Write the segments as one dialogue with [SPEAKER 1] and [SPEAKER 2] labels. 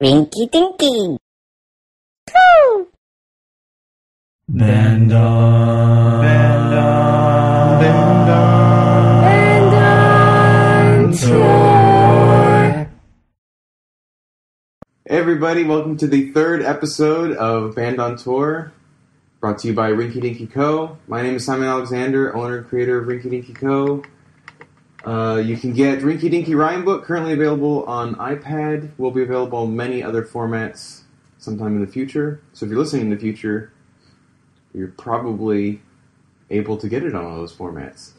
[SPEAKER 1] Rinky Dinky.
[SPEAKER 2] Band on. Band on. Band on. Tour.
[SPEAKER 3] Hey everybody, welcome to the third episode of Band on Tour, brought to you by Rinky Dinky Co. My name is Simon Alexander, owner and creator of Rinky Dinky Co. Uh, you can get Rinky Dinky Rhyme Book, currently available on iPad, will be available in many other formats sometime in the future. So if you're listening in the future, you're probably able to get it on all those formats.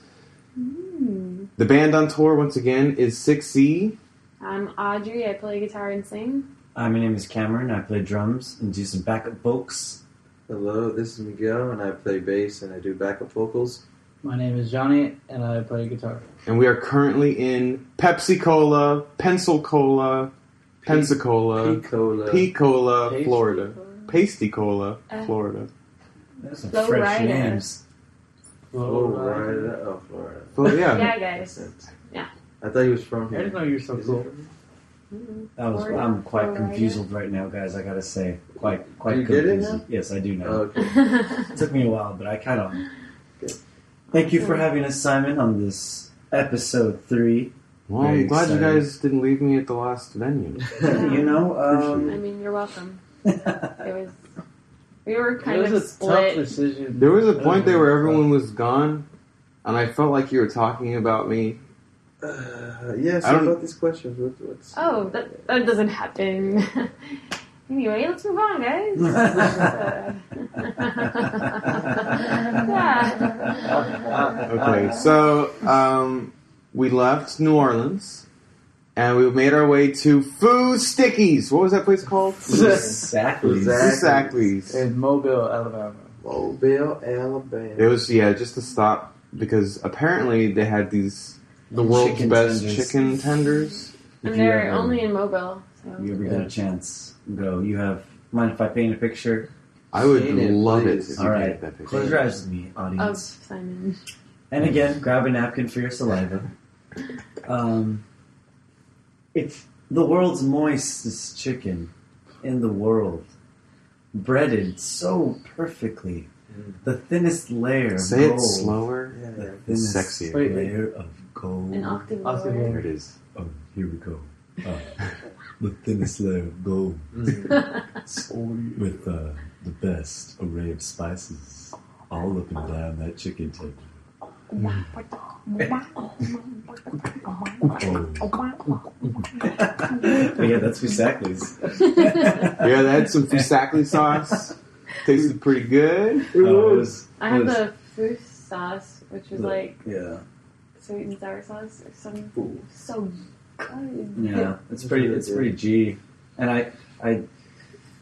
[SPEAKER 3] The band on tour, once again, is Sick/Sea.
[SPEAKER 4] I'm Audrey. I play guitar and sing.
[SPEAKER 2] Hi, my name is Cameron. I play drums and do some backup vocals.
[SPEAKER 5] Hello, this is Miguel, and I play bass and I do backup vocals.
[SPEAKER 6] My name is Johnny, and I play guitar.
[SPEAKER 3] And we are currently in Pepsi Cola, Pencil Cola, Pensacola,
[SPEAKER 5] P-Cola.
[SPEAKER 3] P Cola,
[SPEAKER 6] Pasty
[SPEAKER 3] Florida. Pasty Cola,
[SPEAKER 4] Uh,
[SPEAKER 3] Florida.
[SPEAKER 2] That's some
[SPEAKER 4] Flow
[SPEAKER 2] fresh
[SPEAKER 4] Rider.
[SPEAKER 2] names.
[SPEAKER 5] Florida. Oh, Florida.
[SPEAKER 3] Well, yeah.
[SPEAKER 4] Yeah, guys. Yeah.
[SPEAKER 5] I thought he was from here.
[SPEAKER 6] I
[SPEAKER 5] here.
[SPEAKER 6] didn't know you were so
[SPEAKER 5] Is he
[SPEAKER 6] cool.
[SPEAKER 5] from?
[SPEAKER 2] That was.
[SPEAKER 4] Florida.
[SPEAKER 2] I'm quite
[SPEAKER 4] Flow Rider.
[SPEAKER 2] confused right now, guys. I gotta say, quite quite
[SPEAKER 5] You get it
[SPEAKER 2] confused. Yes, I do know.
[SPEAKER 5] Oh, okay.
[SPEAKER 2] It took me a while, but I kind of.
[SPEAKER 5] Good.
[SPEAKER 2] Thank you for having us, Simon, on this episode three.
[SPEAKER 3] Well, I'm
[SPEAKER 2] Very
[SPEAKER 3] glad you guys didn't leave me at the last venue.
[SPEAKER 2] you know,
[SPEAKER 4] I
[SPEAKER 2] um,
[SPEAKER 4] mean, you're welcome. It was. We were kind
[SPEAKER 6] it
[SPEAKER 4] of
[SPEAKER 6] was a tough
[SPEAKER 4] split.
[SPEAKER 6] decision.
[SPEAKER 3] There was a point there where everyone was gone, and I felt like you were talking about me.
[SPEAKER 5] Uh, yes,
[SPEAKER 3] I don't-
[SPEAKER 5] about these questions. What, what's
[SPEAKER 4] Oh, that, that doesn't happen. anyway, let's move on, guys. yeah.
[SPEAKER 3] Okay, so um, we left New Orleans, and we made our way to Foo Stickies. What was that place called?
[SPEAKER 2] exactly.
[SPEAKER 5] Exactly.
[SPEAKER 3] Exactly.
[SPEAKER 6] in Mobile, Alabama.
[SPEAKER 5] Mobile, Alabama?
[SPEAKER 3] It was yeah, just to stop because apparently they had these the world's
[SPEAKER 2] Chicken
[SPEAKER 3] best
[SPEAKER 2] tenders.
[SPEAKER 3] chicken tenders.
[SPEAKER 4] And they're
[SPEAKER 2] ever-
[SPEAKER 4] only in Mobile. So.
[SPEAKER 2] You ever get a chance, go. You have. Mind if I paint a picture?
[SPEAKER 3] I would
[SPEAKER 5] Paint it,
[SPEAKER 3] love
[SPEAKER 5] please.
[SPEAKER 3] it if you
[SPEAKER 2] All
[SPEAKER 3] painted that picture.
[SPEAKER 2] Close your eyes with me,
[SPEAKER 4] Of
[SPEAKER 2] audience.
[SPEAKER 4] Simon.
[SPEAKER 2] And again, grab a napkin for your saliva. Um, it's the world's moistest chicken in the world, breaded so perfectly.
[SPEAKER 5] Mm.
[SPEAKER 2] The thinnest layer of
[SPEAKER 3] Say it
[SPEAKER 2] gold.
[SPEAKER 3] slower.
[SPEAKER 5] Yeah,
[SPEAKER 2] The
[SPEAKER 5] yeah.
[SPEAKER 2] thinnest
[SPEAKER 3] sexier.
[SPEAKER 6] Wait, wait.
[SPEAKER 2] layer of gold.
[SPEAKER 4] An octave
[SPEAKER 6] Octave
[SPEAKER 4] lower.
[SPEAKER 3] There it is.
[SPEAKER 2] Oh, here we go. Uh, the thinnest layer of gold
[SPEAKER 5] Mm.
[SPEAKER 2] with uh, the best array of spices all up and down that chicken tender. Oh. yeah, that's exactly's.
[SPEAKER 3] Yeah, they had some Foosackly sauce. Tasted pretty good.
[SPEAKER 2] Uh, it was,
[SPEAKER 4] I had
[SPEAKER 2] it was-
[SPEAKER 4] the foo sauce, which was
[SPEAKER 2] The-
[SPEAKER 4] like
[SPEAKER 2] yeah,
[SPEAKER 4] sweet and sour sauce or something.
[SPEAKER 5] Ooh.
[SPEAKER 4] So good.
[SPEAKER 2] Yeah. It's pretty. It's pretty G. And I, I,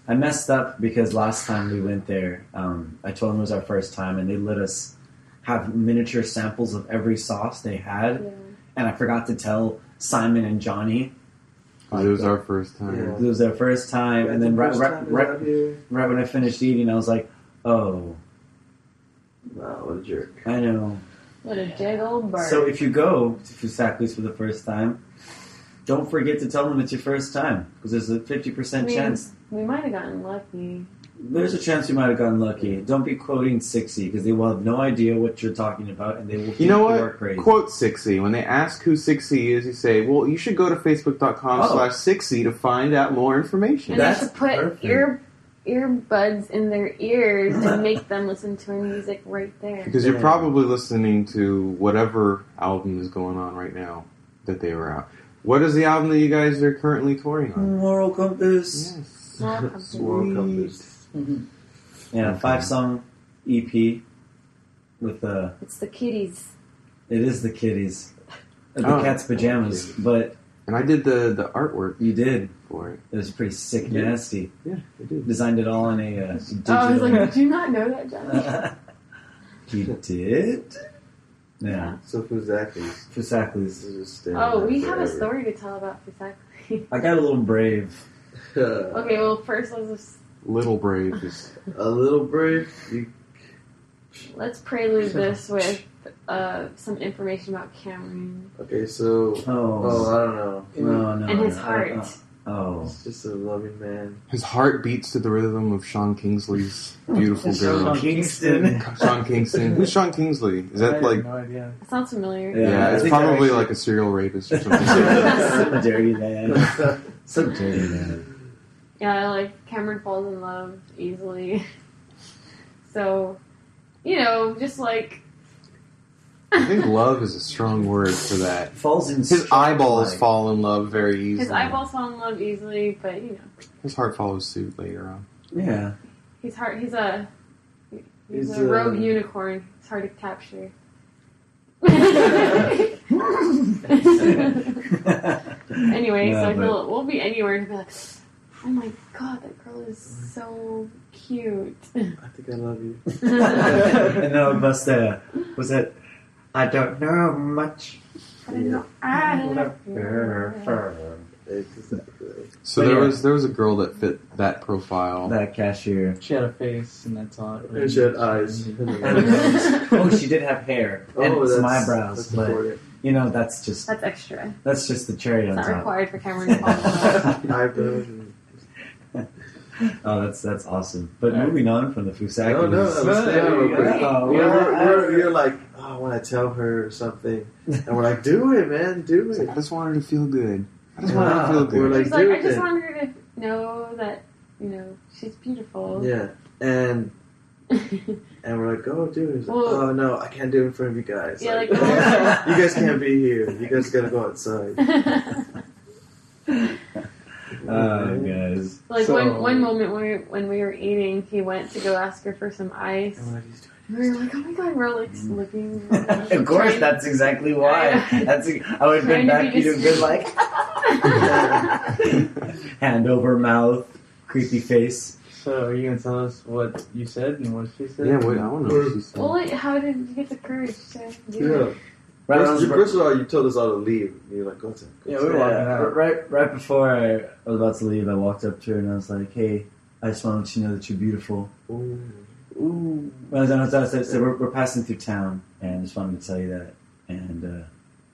[SPEAKER 2] I messed up because last time we went there, um, I told them it was our first time, and they let us have miniature samples of every sauce they had,
[SPEAKER 4] Yeah.
[SPEAKER 2] and I forgot to tell Simon and Johnny
[SPEAKER 3] Oh, it was our first time.
[SPEAKER 5] Yeah.
[SPEAKER 2] it was their first time, and then right, right, right, right when I finished eating, I was like, oh,
[SPEAKER 5] Wow, what a jerk.
[SPEAKER 2] I know.
[SPEAKER 4] What a jiggle bird.
[SPEAKER 2] So if you go to Foosackly's for the first time, don't forget to tell them it's your first time because there's a fifty
[SPEAKER 4] I
[SPEAKER 2] percent
[SPEAKER 4] mean,
[SPEAKER 2] chance.
[SPEAKER 4] we might have gotten lucky.
[SPEAKER 2] There's a chance you might have gotten lucky. Don't be quoting sixty because they will have no idea what you're talking about and they will think
[SPEAKER 3] You know
[SPEAKER 2] you are
[SPEAKER 3] what?
[SPEAKER 2] crazy.
[SPEAKER 3] Quote 6 When they ask who 6 is, you say, well, you should go to facebook.com
[SPEAKER 2] Oh.
[SPEAKER 3] slash 6 to find out more information.
[SPEAKER 4] And
[SPEAKER 2] That's
[SPEAKER 4] they should put
[SPEAKER 2] perfect.
[SPEAKER 4] ear earbuds in their ears and make them listen to our music right there.
[SPEAKER 3] Because you're probably listening to whatever album is going on right now that they were out. What is the album that you guys are currently touring on?
[SPEAKER 2] Moral compass.
[SPEAKER 3] Yes.
[SPEAKER 4] Small company.
[SPEAKER 5] Swirl compass.
[SPEAKER 2] Yeah, five song EP with uh
[SPEAKER 4] It's the kitties.
[SPEAKER 2] it is the kitties. The
[SPEAKER 3] Oh.
[SPEAKER 2] cat's pajamas, but
[SPEAKER 3] And I did the, the artwork
[SPEAKER 2] you did.
[SPEAKER 3] for it.
[SPEAKER 2] It was pretty sick,
[SPEAKER 3] Yeah.
[SPEAKER 2] nasty.
[SPEAKER 3] Yeah, I did.
[SPEAKER 2] Designed it all in a uh, digital.
[SPEAKER 4] Oh, I was like, did you not know that, Johnny?
[SPEAKER 2] he did. Yeah,
[SPEAKER 5] So who's Zachley's? This
[SPEAKER 2] Foosackly's.
[SPEAKER 5] is just staying
[SPEAKER 4] Oh,
[SPEAKER 5] there
[SPEAKER 4] we have a story to tell about Foosackly.
[SPEAKER 2] I got a little brave.
[SPEAKER 4] okay, well, first let's just,
[SPEAKER 3] Little Brave is
[SPEAKER 5] a little brave. You,
[SPEAKER 4] let's prelude this with uh, some information about Cameron
[SPEAKER 5] okay, so
[SPEAKER 2] Oh,
[SPEAKER 5] oh, I don't know.
[SPEAKER 2] no, no.
[SPEAKER 4] and his
[SPEAKER 2] no,
[SPEAKER 4] heart.
[SPEAKER 2] I, Oh,
[SPEAKER 5] He's just a loving man.
[SPEAKER 3] His heart beats to the rhythm of Sean Kingsley's beautiful girl.
[SPEAKER 6] Sean
[SPEAKER 2] Kingston.
[SPEAKER 3] Sean Kingston. Who's Sean Kingsley? Is
[SPEAKER 6] I
[SPEAKER 3] that
[SPEAKER 6] have
[SPEAKER 3] like?
[SPEAKER 6] no idea.
[SPEAKER 4] That sounds familiar.
[SPEAKER 2] Yeah,
[SPEAKER 3] Yeah, it's probably
[SPEAKER 2] actually-
[SPEAKER 3] like a serial rapist or something.
[SPEAKER 2] so dirty man. So dirty man.
[SPEAKER 4] Yeah, like Cameron falls in love easily. So, you know, just like
[SPEAKER 3] I think love is a strong word for that.
[SPEAKER 2] Falls in.
[SPEAKER 3] His eyeballs
[SPEAKER 2] like-
[SPEAKER 3] fall in love very easily.
[SPEAKER 4] his eyeballs fall in love easily, but you know,
[SPEAKER 3] His heart follows suit later on.
[SPEAKER 2] Yeah.
[SPEAKER 4] he's hard. He's a he's,
[SPEAKER 5] He's
[SPEAKER 4] a rogue
[SPEAKER 5] a-
[SPEAKER 4] unicorn. It's hard to capture. anyway,
[SPEAKER 2] Yeah,
[SPEAKER 4] so
[SPEAKER 2] but-
[SPEAKER 4] he'll we'll be anywhere and be like, "Oh my god, that girl is so cute."
[SPEAKER 5] I think I love you.
[SPEAKER 2] and then I'll. Was that? I don't know much.
[SPEAKER 4] I. I love you.
[SPEAKER 5] Exactly.
[SPEAKER 3] So
[SPEAKER 2] But
[SPEAKER 3] there
[SPEAKER 2] yeah.
[SPEAKER 3] was there was a girl that fit that profile.
[SPEAKER 2] That cashier.
[SPEAKER 6] She had a face, and that's all. it
[SPEAKER 5] And she had eyes.
[SPEAKER 2] oh, she did have hair oh, and
[SPEAKER 5] Oh,
[SPEAKER 2] some eyebrows, but
[SPEAKER 5] important.
[SPEAKER 2] you know that's just
[SPEAKER 4] That's extra.
[SPEAKER 2] that's just the cherry
[SPEAKER 4] It's
[SPEAKER 2] on
[SPEAKER 4] not
[SPEAKER 2] top.
[SPEAKER 4] required for Cameron to fall in love.
[SPEAKER 5] Eyebrows.
[SPEAKER 2] Oh, that's that's awesome. But
[SPEAKER 6] Alright.
[SPEAKER 2] moving on from the Foosackly.
[SPEAKER 5] No, no, let's
[SPEAKER 6] Well,
[SPEAKER 5] stay
[SPEAKER 6] there
[SPEAKER 5] real
[SPEAKER 6] you
[SPEAKER 5] quick.
[SPEAKER 2] go. Oh,
[SPEAKER 5] You're,
[SPEAKER 2] well,
[SPEAKER 5] you're, you're like, oh, I want to tell her something, and we're like, do it, man, do it.
[SPEAKER 3] like, I just want her to feel good. I just want her to
[SPEAKER 2] Yeah.
[SPEAKER 3] feel
[SPEAKER 5] We're
[SPEAKER 3] good.
[SPEAKER 5] like,
[SPEAKER 4] She's like,
[SPEAKER 5] do
[SPEAKER 4] I
[SPEAKER 5] it
[SPEAKER 4] just
[SPEAKER 5] then.
[SPEAKER 4] want her to know that, you know, she's beautiful.
[SPEAKER 5] Yeah, and and we're like, go do it. Like,
[SPEAKER 4] Well-
[SPEAKER 5] oh no, I can't do it in front of you guys.
[SPEAKER 4] Yeah, like,
[SPEAKER 5] you
[SPEAKER 4] oh.
[SPEAKER 5] guys can't be here. You guys gotta go outside.
[SPEAKER 2] Oh, oh guys.
[SPEAKER 4] like
[SPEAKER 6] So-
[SPEAKER 4] one one moment when we, when we were eating, he went to go ask her for some ice.
[SPEAKER 5] And we're like, he's doing
[SPEAKER 4] We were like, oh my god, we're like looking.
[SPEAKER 2] of course,
[SPEAKER 4] trying-
[SPEAKER 2] that's exactly why.
[SPEAKER 4] I.
[SPEAKER 2] That's I would have been
[SPEAKER 4] Trying to
[SPEAKER 2] back
[SPEAKER 4] be
[SPEAKER 2] you to good like hand over mouth, creepy face.
[SPEAKER 6] So are you gonna tell us what you said and what she said?
[SPEAKER 3] Yeah, wait, I don't know what she said.
[SPEAKER 4] well, like, how did you get the courage to do
[SPEAKER 5] Yeah.
[SPEAKER 4] it?
[SPEAKER 2] Right,
[SPEAKER 5] First, you- first of all, you told us all to leave. You're like, go to. Go
[SPEAKER 6] Yeah, we were walking
[SPEAKER 2] Yeah,
[SPEAKER 6] out.
[SPEAKER 2] right, right before I was about to leave, I walked up to her and I was like, "Hey, I just wanted you to know that you're beautiful."
[SPEAKER 5] Ooh.
[SPEAKER 6] Ooh.
[SPEAKER 2] Well, I was- I was- I said, we're, we're passing through town, and I just wanted to tell you that. And uh,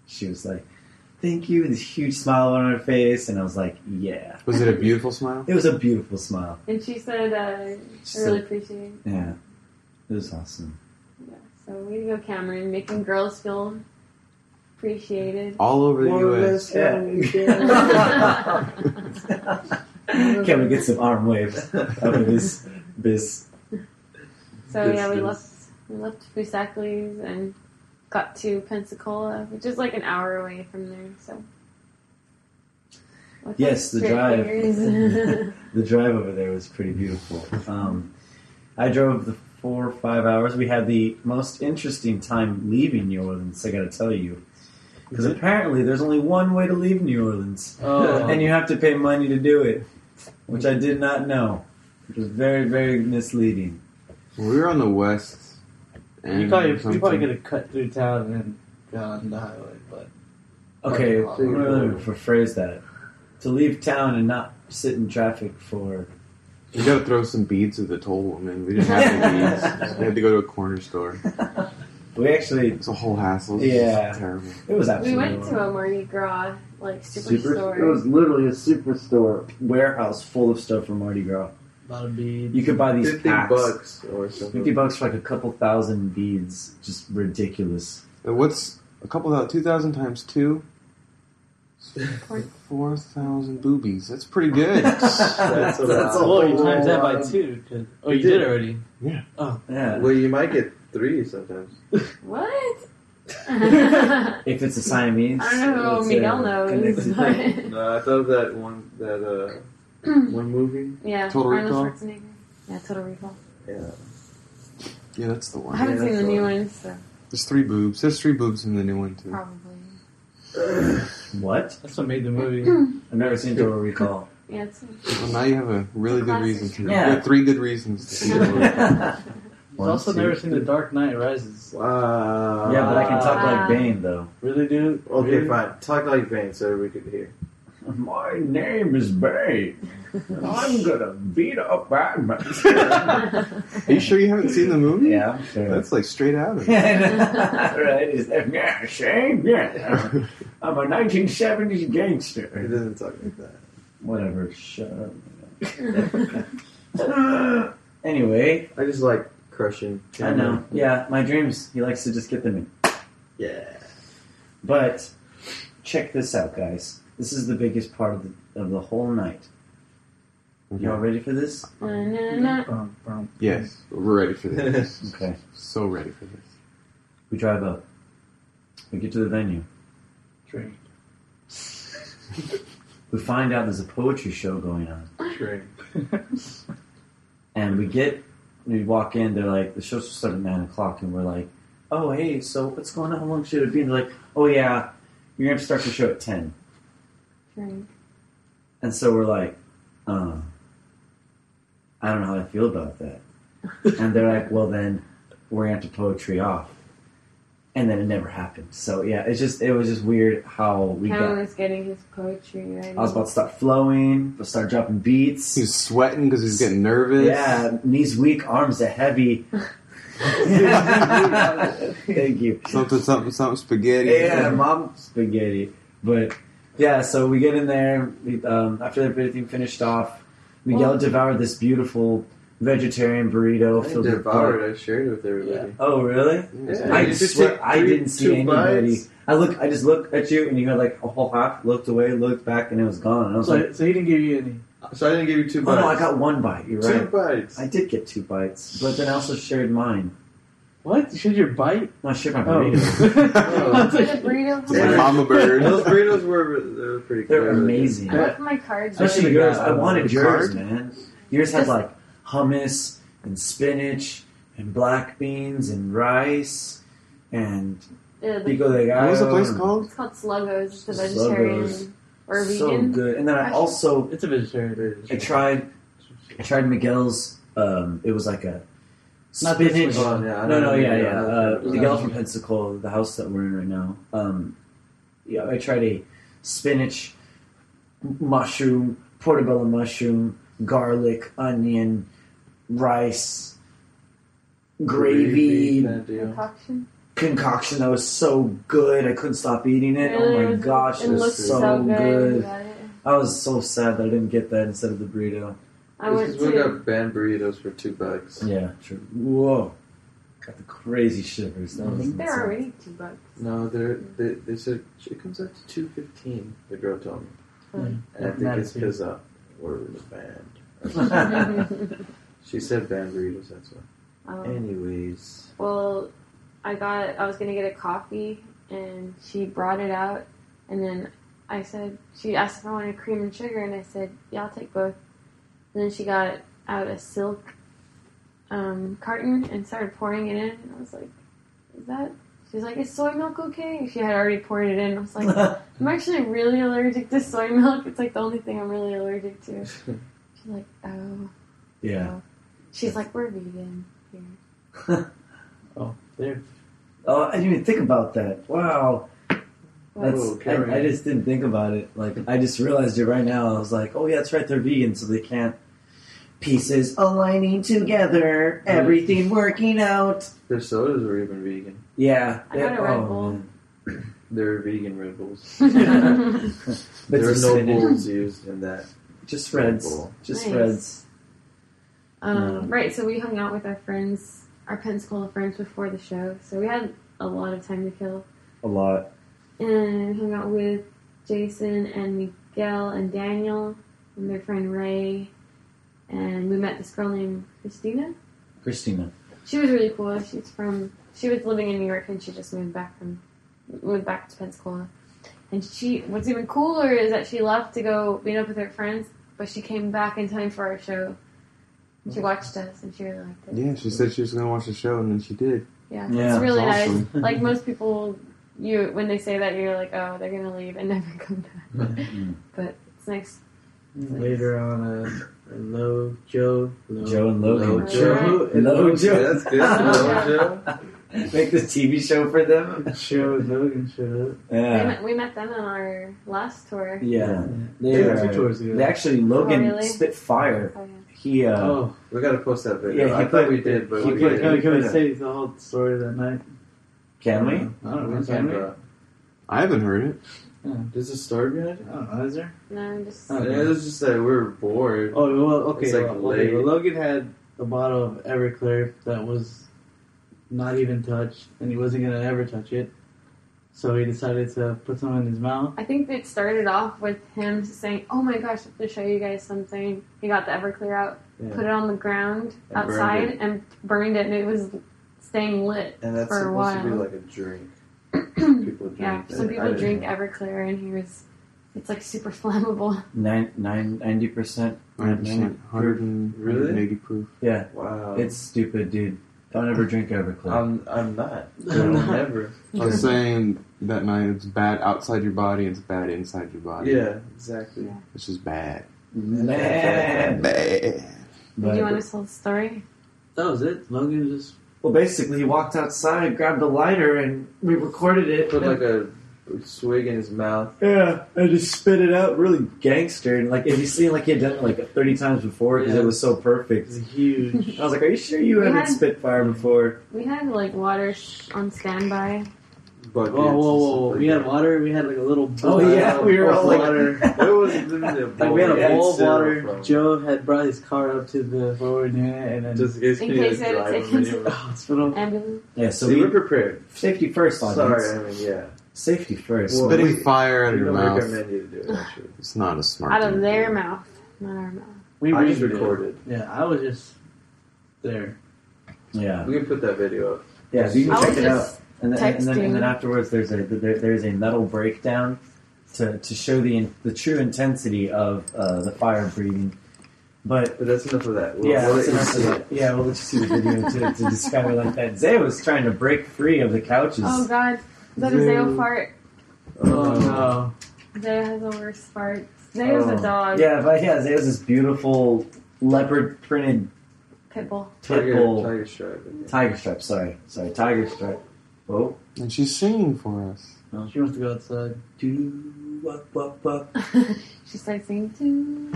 [SPEAKER 2] she was like, "Thank you," with this huge smile on her face, and I was like, "Yeah."
[SPEAKER 3] Was it a beautiful smile?
[SPEAKER 2] It was a beautiful smile.
[SPEAKER 4] And she said, uh,
[SPEAKER 2] She
[SPEAKER 4] I really
[SPEAKER 2] said-
[SPEAKER 4] appreciate it.
[SPEAKER 2] yeah, it was awesome.
[SPEAKER 4] Yeah. So way to go, Cameron, making girls feel appreciated.
[SPEAKER 3] All over the
[SPEAKER 5] More
[SPEAKER 3] U.S.
[SPEAKER 2] Yeah. Can we get some arm waves out of this? This
[SPEAKER 4] yeah, we left we left Foosackly's and got to Pensacola, which is like an hour away from there. So. What's
[SPEAKER 2] Yes, the drive. the drive over there was pretty beautiful. Um, I drove the four or five hours. We had the most interesting time leaving New Orleans. I got to tell you, because apparently there's only one way to leave New Orleans,
[SPEAKER 6] Oh.
[SPEAKER 2] and you have to pay money to do it, which I did not know. Which was very, very misleading.
[SPEAKER 3] We were on the west.
[SPEAKER 6] you probably
[SPEAKER 3] or
[SPEAKER 6] you
[SPEAKER 3] something.
[SPEAKER 6] probably could have cut through town and then got on the highway, but
[SPEAKER 2] Okay,
[SPEAKER 6] Okay,
[SPEAKER 2] I'm gonna rephrase that. To leave town and not sit in traffic for
[SPEAKER 3] We gotta throw some beads at the toll woman. We didn't have any beads. We had to go to a corner store.
[SPEAKER 2] we actually
[SPEAKER 3] It's a whole hassle. It's
[SPEAKER 2] Yeah.
[SPEAKER 3] just terrible.
[SPEAKER 2] it was
[SPEAKER 4] we
[SPEAKER 2] absolutely
[SPEAKER 4] went to a Mardi Gras like
[SPEAKER 2] super.
[SPEAKER 4] superstore.
[SPEAKER 2] It was literally a superstore warehouse full of stuff for Mardi Gras.
[SPEAKER 6] A lot of beads.
[SPEAKER 2] You could buy these
[SPEAKER 5] Fifty
[SPEAKER 2] packs.
[SPEAKER 5] bucks or something.
[SPEAKER 2] Fifty bucks for like a couple thousand beads, just ridiculous.
[SPEAKER 3] Uh, What's a couple of two thousand times two?
[SPEAKER 4] Four-
[SPEAKER 3] Four thousand boobies. That's pretty good.
[SPEAKER 5] That's a
[SPEAKER 2] That's
[SPEAKER 5] lot.
[SPEAKER 2] a
[SPEAKER 6] Oh, you times that by
[SPEAKER 2] lot.
[SPEAKER 6] two. 'cause- oh,
[SPEAKER 5] We
[SPEAKER 6] you did
[SPEAKER 5] did.
[SPEAKER 6] already.
[SPEAKER 2] Yeah, Oh, Yeah.
[SPEAKER 5] Well, you might get three sometimes.
[SPEAKER 4] What? I
[SPEAKER 2] if it's a Siamese.
[SPEAKER 4] don't know
[SPEAKER 2] it's,
[SPEAKER 4] who Miguel knows.
[SPEAKER 2] connected.
[SPEAKER 4] but-
[SPEAKER 5] No, I thought that one that uh one movie.
[SPEAKER 4] yeah,
[SPEAKER 3] Total
[SPEAKER 4] Arnold
[SPEAKER 3] Recall?
[SPEAKER 4] Yeah, Total Recall.
[SPEAKER 5] Yeah.
[SPEAKER 3] yeah, that's the one.
[SPEAKER 4] I haven't
[SPEAKER 5] Yeah,
[SPEAKER 4] seen the
[SPEAKER 5] that's
[SPEAKER 4] new
[SPEAKER 5] one.
[SPEAKER 4] ones, so
[SPEAKER 3] There's three boobs. There's three boobs in the new one too.
[SPEAKER 4] probably.
[SPEAKER 2] What?
[SPEAKER 6] That's what made the movie.
[SPEAKER 2] I've never seen Total Recall.
[SPEAKER 4] Yeah, it's.
[SPEAKER 3] Well, now you have a really good
[SPEAKER 4] Classic.
[SPEAKER 3] reason to.
[SPEAKER 2] Yeah.
[SPEAKER 3] You have three good reasons to see the movie.
[SPEAKER 6] I've
[SPEAKER 2] One,
[SPEAKER 6] also
[SPEAKER 2] two,
[SPEAKER 6] never seen The Dark Knight Rises.
[SPEAKER 5] Wow.
[SPEAKER 2] Yeah, but I can talk
[SPEAKER 4] Wow.
[SPEAKER 2] like Bane though.
[SPEAKER 6] Really, dude?
[SPEAKER 5] Okay,
[SPEAKER 6] Really?
[SPEAKER 5] fine. Talk like Bane so we could hear.
[SPEAKER 2] My name is Bane. and I'm gonna beat up Batman.
[SPEAKER 3] Are you sure you haven't seen the movie?
[SPEAKER 2] yeah, I'm sure.
[SPEAKER 3] That's like straight out of it.
[SPEAKER 2] right? Is that yeah, shame? Yeah. I'm a 1970s gangster.
[SPEAKER 5] He
[SPEAKER 2] gangster.
[SPEAKER 5] doesn't talk like that.
[SPEAKER 2] whatever. Shut up. anyway,
[SPEAKER 5] I just like crushing.
[SPEAKER 2] I know. Yeah, my dreams. He likes to just get them in.
[SPEAKER 5] Yeah.
[SPEAKER 2] But check this out, guys. This is the biggest part of the of the whole night. Y'all ready for this?
[SPEAKER 6] Bum, bum.
[SPEAKER 3] Yes, we're ready for this.
[SPEAKER 2] Okay.
[SPEAKER 3] so ready for this.
[SPEAKER 2] We drive up. We get to the venue.
[SPEAKER 6] Train.
[SPEAKER 2] We find out there's a poetry show going on.
[SPEAKER 5] Train.
[SPEAKER 2] And we get, we walk in, they're like, the show's supposed to start at 9 o'clock, and we're like, oh, hey, so what's going on? How long should it be? And they're like, oh, yeah, you're going to start the show at 10.
[SPEAKER 4] Right.
[SPEAKER 2] And so we're like, uh, I don't know how I feel about that. and they're like, well, then we're going to have to poetry off. And then it never happened. So, yeah, it's just, it was just weird how we
[SPEAKER 4] Cameron
[SPEAKER 2] got.
[SPEAKER 4] was getting his poetry ready.
[SPEAKER 2] I was about to start flowing, start dropping beats.
[SPEAKER 3] He's sweating because he's getting nervous.
[SPEAKER 2] Yeah, knees weak, arms are heavy. Thank you.
[SPEAKER 3] Something, something, something, spaghetti.
[SPEAKER 2] Yeah, mom spaghetti. But yeah, so we get in there. We, um, after everything finished off, Miguel
[SPEAKER 4] Well-
[SPEAKER 2] devoured this beautiful vegetarian burrito
[SPEAKER 5] I
[SPEAKER 2] filled with
[SPEAKER 5] devoured
[SPEAKER 2] pork.
[SPEAKER 5] I shared it with everybody.
[SPEAKER 2] Oh, really?
[SPEAKER 5] Yeah.
[SPEAKER 2] I
[SPEAKER 5] just
[SPEAKER 2] swear,
[SPEAKER 5] take
[SPEAKER 2] I didn't see anybody.
[SPEAKER 5] bites.
[SPEAKER 2] I look, I just looked at you, and you had like a whole half. Looked away, looked back, and it was gone. And I was like,
[SPEAKER 6] So, so he didn't give you any.
[SPEAKER 5] So I didn't give you two
[SPEAKER 2] "Oh
[SPEAKER 5] bites.
[SPEAKER 2] no, I got one bite." You're right.
[SPEAKER 5] two
[SPEAKER 2] right.
[SPEAKER 5] bites.
[SPEAKER 2] I did get two bites, but then I also shared mine.
[SPEAKER 6] What? You shared your bite?
[SPEAKER 2] No, I shared my
[SPEAKER 6] Oh.
[SPEAKER 2] burrito.
[SPEAKER 6] I was
[SPEAKER 4] Did
[SPEAKER 6] like-
[SPEAKER 4] burrito
[SPEAKER 5] Yeah.
[SPEAKER 3] Mama Bird.
[SPEAKER 5] Those burritos were they were pretty.
[SPEAKER 2] They're
[SPEAKER 5] good.
[SPEAKER 2] amazing.
[SPEAKER 4] I left my cards.
[SPEAKER 2] Especially
[SPEAKER 6] Actually,
[SPEAKER 2] yours.
[SPEAKER 6] got,
[SPEAKER 2] I wanted yours,
[SPEAKER 6] card.
[SPEAKER 2] man. Yours had like hummus and spinach and black beans and rice and
[SPEAKER 4] Yeah, the-
[SPEAKER 2] pico de gallo.
[SPEAKER 3] What was the place called?
[SPEAKER 4] It's called Sluggos. It's a
[SPEAKER 2] Sluggos.
[SPEAKER 4] vegetarian or
[SPEAKER 2] So good. And then I also
[SPEAKER 6] It's a vegetarian.
[SPEAKER 2] I tried I tried Miguel's. Um, it was like a
[SPEAKER 6] Not this
[SPEAKER 2] spinach.
[SPEAKER 6] one.
[SPEAKER 5] Yeah, I
[SPEAKER 2] no,
[SPEAKER 5] know
[SPEAKER 2] no, yeah,
[SPEAKER 5] Miguel.
[SPEAKER 2] yeah.
[SPEAKER 5] I know
[SPEAKER 2] Uh,
[SPEAKER 5] Miguel.
[SPEAKER 2] Miguel from Pensacola, the house that we're in right now. Um, yeah, I tried a spinach, mushroom, portobello mushroom, garlic, onion, rice, gravy,
[SPEAKER 5] kind of deal.
[SPEAKER 4] Concoction.
[SPEAKER 2] concoction that was so good. I couldn't stop eating it.
[SPEAKER 4] Really,
[SPEAKER 2] oh my gosh,
[SPEAKER 4] it
[SPEAKER 2] it was so,
[SPEAKER 4] so good.
[SPEAKER 2] good.
[SPEAKER 4] You got it.
[SPEAKER 2] I was so sad that I didn't get that instead of the burrito.
[SPEAKER 4] I went
[SPEAKER 5] is- we
[SPEAKER 4] to.
[SPEAKER 5] got band burritos for two bucks.
[SPEAKER 2] Yeah, true. Whoa. Got the crazy shivers. That
[SPEAKER 4] I
[SPEAKER 2] was
[SPEAKER 4] think they're
[SPEAKER 2] insane.
[SPEAKER 4] already two bucks.
[SPEAKER 5] No, they're they, they said it comes out to two fifteen. The girl told me,
[SPEAKER 4] Hmm.
[SPEAKER 5] and I think
[SPEAKER 6] Not
[SPEAKER 5] it's
[SPEAKER 6] two.
[SPEAKER 5] because uh, we're in the band. she said band burritos. That's why.
[SPEAKER 4] Um,
[SPEAKER 5] Anyways,
[SPEAKER 4] well, I got. I was gonna get a coffee, and she brought it out, and then I said she asked if I wanted cream and sugar, and I said yeah, I'll take both. And then she got out a silk um, carton and started pouring it in. I was like, "Is that?" She's like, "Is soy milk okay?" She had already poured it in. I was like, "I'm actually really allergic to soy milk. It's like the only thing I'm really allergic to." She's like, "Oh."
[SPEAKER 2] yeah.
[SPEAKER 4] So she's like, "We're vegan here."
[SPEAKER 6] Oh, there.
[SPEAKER 2] Oh, I didn't even think about that. Wow. That's
[SPEAKER 5] Whoa,
[SPEAKER 2] I, I just didn't think about it. Like I just realized it right now. I was like, oh yeah, that's right. They're vegan, so they can't. Pieces aligning together, everything working out.
[SPEAKER 5] their sodas were even vegan.
[SPEAKER 2] Yeah.
[SPEAKER 4] I got a Red
[SPEAKER 2] oh,
[SPEAKER 4] Bull.
[SPEAKER 2] man.
[SPEAKER 5] They're vegan Red Bulls.
[SPEAKER 2] But
[SPEAKER 5] there are
[SPEAKER 2] it's
[SPEAKER 5] no
[SPEAKER 2] spinach.
[SPEAKER 5] bulls used in that.
[SPEAKER 2] Just
[SPEAKER 5] Red
[SPEAKER 2] Reds.
[SPEAKER 5] Bull.
[SPEAKER 2] Just
[SPEAKER 4] Nice.
[SPEAKER 2] Reds.
[SPEAKER 4] Um, Right, so we hung out with our friends, our Pensacola friends before the show. So we had a lot of time to kill.
[SPEAKER 2] A lot.
[SPEAKER 4] And hung out with Jason and Miguel and Daniel and their friend Ray. And we met this girl named Christina.
[SPEAKER 2] Christina.
[SPEAKER 4] She was really cool. She's from, she was living in New York and she just moved back from, moved back to Pensacola. And she, what's even cooler is that she left to go meet up with her friends, but she came back in time for our show. And she watched us and she really liked it.
[SPEAKER 3] Yeah, she said she was going to watch the show, and then she did.
[SPEAKER 4] Yeah,
[SPEAKER 2] Yeah,
[SPEAKER 4] it's really
[SPEAKER 3] it's awesome.
[SPEAKER 4] nice. Like most people, you when they say that, you're like, oh, they're gonna leave and never come back.
[SPEAKER 2] Mm.
[SPEAKER 4] but it's nice.
[SPEAKER 6] Later on, uh, Low Joe. Low,
[SPEAKER 2] Joe and Logan.
[SPEAKER 6] Low Joe. and
[SPEAKER 2] Low
[SPEAKER 6] Logan.
[SPEAKER 2] Joe.
[SPEAKER 5] Yeah, that's good. Lojo.
[SPEAKER 2] Make this TV show for them.
[SPEAKER 6] Joe and Logan showed up.
[SPEAKER 4] We,
[SPEAKER 2] Yeah.
[SPEAKER 4] met, we met them on our last tour.
[SPEAKER 2] Yeah. They,
[SPEAKER 6] They
[SPEAKER 2] are-
[SPEAKER 6] two tours ago.
[SPEAKER 2] they actually Logan
[SPEAKER 4] Oh, really?
[SPEAKER 2] spit fire.
[SPEAKER 4] Oh, yeah.
[SPEAKER 2] He uh
[SPEAKER 6] oh,
[SPEAKER 5] We gotta post that video.
[SPEAKER 2] Yeah,
[SPEAKER 5] I thought
[SPEAKER 2] put-
[SPEAKER 5] we did, but
[SPEAKER 2] he
[SPEAKER 5] we
[SPEAKER 2] put-
[SPEAKER 6] can, can, we,
[SPEAKER 5] didn't.
[SPEAKER 6] can we say the whole story that night?
[SPEAKER 2] can we?
[SPEAKER 6] I don't know. Can we?
[SPEAKER 3] I haven't heard it.
[SPEAKER 5] There's a story behind it.
[SPEAKER 6] I don't know. Is there?
[SPEAKER 4] no, just
[SPEAKER 6] Oh,
[SPEAKER 5] Yeah, it was just that we were bored.
[SPEAKER 6] Oh well, okay.
[SPEAKER 5] It's like
[SPEAKER 6] well, okay, well, Logan had a bottle of Everclear that was not even touched, and he wasn't gonna ever touch it. So he decided to put some in his mouth.
[SPEAKER 4] I think it started off with him saying, "Oh my gosh, I have to show you guys something." He got the Everclear out,
[SPEAKER 5] Yeah.
[SPEAKER 4] put it on the ground
[SPEAKER 5] And
[SPEAKER 4] outside,
[SPEAKER 5] it.
[SPEAKER 4] and burned it, and it was staying lit.
[SPEAKER 5] And that's
[SPEAKER 4] for a
[SPEAKER 5] supposed to be
[SPEAKER 4] while.
[SPEAKER 5] like a drink. People drink.
[SPEAKER 4] yeah, some people
[SPEAKER 5] didn't
[SPEAKER 4] drink
[SPEAKER 5] know.
[SPEAKER 4] Everclear, and he was. It's like super flammable.
[SPEAKER 2] Nine, nine, 90%.
[SPEAKER 3] 100%, 100
[SPEAKER 5] Really?
[SPEAKER 3] 180 proof.
[SPEAKER 2] Yeah,
[SPEAKER 5] Wow.
[SPEAKER 2] it's stupid, dude. Don't ever drink Everclear.
[SPEAKER 5] I'm I'm not.
[SPEAKER 6] I'm not.
[SPEAKER 5] Never.
[SPEAKER 3] I was saying that night it's bad outside your body, it's bad inside your body.
[SPEAKER 5] Yeah, exactly.
[SPEAKER 4] Yeah.
[SPEAKER 3] It's just bad.
[SPEAKER 2] Man.
[SPEAKER 3] Bad.
[SPEAKER 4] Did you want to tell the story?
[SPEAKER 6] That was it. Logan just
[SPEAKER 2] well, basically, he walked outside, grabbed a lighter, and we recorded it.
[SPEAKER 5] Put like a swig in his mouth.
[SPEAKER 2] Yeah, and just spit it out really gangster. And like, if you seen like he had done it like 30 times before because
[SPEAKER 6] Yeah.
[SPEAKER 2] it was so perfect.
[SPEAKER 6] is huge.
[SPEAKER 2] I was like, are you sure you
[SPEAKER 4] We
[SPEAKER 2] haven't
[SPEAKER 4] had-
[SPEAKER 2] spit fire before?
[SPEAKER 4] We had like water sh- on standby.
[SPEAKER 5] Buckets.
[SPEAKER 6] Whoa, whoa, whoa!
[SPEAKER 5] and stuff
[SPEAKER 6] We
[SPEAKER 5] like
[SPEAKER 6] had water. We had like a little.
[SPEAKER 2] Oh,
[SPEAKER 6] bowl
[SPEAKER 2] yeah,
[SPEAKER 6] of
[SPEAKER 2] we were all like-
[SPEAKER 6] water.
[SPEAKER 5] that. Where was it? Literally a
[SPEAKER 6] Like we had a
[SPEAKER 5] bowl
[SPEAKER 2] Yeah,
[SPEAKER 6] of
[SPEAKER 5] of
[SPEAKER 6] water.
[SPEAKER 5] from.
[SPEAKER 6] Joe had brought his car up to the forward we were doing it, and then
[SPEAKER 5] Just in case,
[SPEAKER 4] In
[SPEAKER 5] we had
[SPEAKER 4] case
[SPEAKER 5] to
[SPEAKER 4] they had to take
[SPEAKER 5] him
[SPEAKER 4] him to
[SPEAKER 5] anywhere.
[SPEAKER 6] hospital.
[SPEAKER 4] Ambulance.
[SPEAKER 2] Yeah, so
[SPEAKER 5] So
[SPEAKER 2] we
[SPEAKER 5] we're prepared.
[SPEAKER 2] safety first, audience.
[SPEAKER 5] Sorry, I mean, yeah.
[SPEAKER 2] Safety first.
[SPEAKER 5] Well,
[SPEAKER 3] Spitting
[SPEAKER 5] we-
[SPEAKER 3] fire out of
[SPEAKER 5] We
[SPEAKER 3] your mouth.
[SPEAKER 5] you to do it.
[SPEAKER 3] It's not a smart
[SPEAKER 4] Out of
[SPEAKER 3] to
[SPEAKER 4] their
[SPEAKER 3] do.
[SPEAKER 4] mouth, not our mouth.
[SPEAKER 6] We
[SPEAKER 5] I just
[SPEAKER 6] reviewed it.
[SPEAKER 5] recorded.
[SPEAKER 6] Yeah, I was just there.
[SPEAKER 2] yeah,
[SPEAKER 5] We can put that video up.
[SPEAKER 2] yeah. So you can
[SPEAKER 4] I
[SPEAKER 2] check
[SPEAKER 4] was
[SPEAKER 2] it out.
[SPEAKER 4] Just
[SPEAKER 2] And then, and then, and then afterwards, there's a there, there's a metal breakdown to, to show the the true intensity of uh, the fire breathing. But
[SPEAKER 5] But that's enough of that. We'll,
[SPEAKER 2] yeah,
[SPEAKER 5] we'll
[SPEAKER 2] that's enough of that. yeah, we'll let you see the video to, to describe it like that. Zay was trying to break free of the couches.
[SPEAKER 4] Oh God, is that a
[SPEAKER 5] Dude.
[SPEAKER 4] Zayo fart?
[SPEAKER 6] Oh no!
[SPEAKER 4] Zayo has the worst fart. Zayo's
[SPEAKER 5] Oh.
[SPEAKER 4] a dog.
[SPEAKER 2] Yeah, but yeah, Zay was this beautiful leopard printed
[SPEAKER 4] Pitbull.
[SPEAKER 5] Tiger,
[SPEAKER 2] pitbull
[SPEAKER 5] tiger stripe. I
[SPEAKER 2] tiger stripe. Sorry, sorry, tiger stripe. Oh,
[SPEAKER 3] And she's singing for us.
[SPEAKER 6] She wants to go outside.
[SPEAKER 2] do what what what.
[SPEAKER 4] she starts singing too.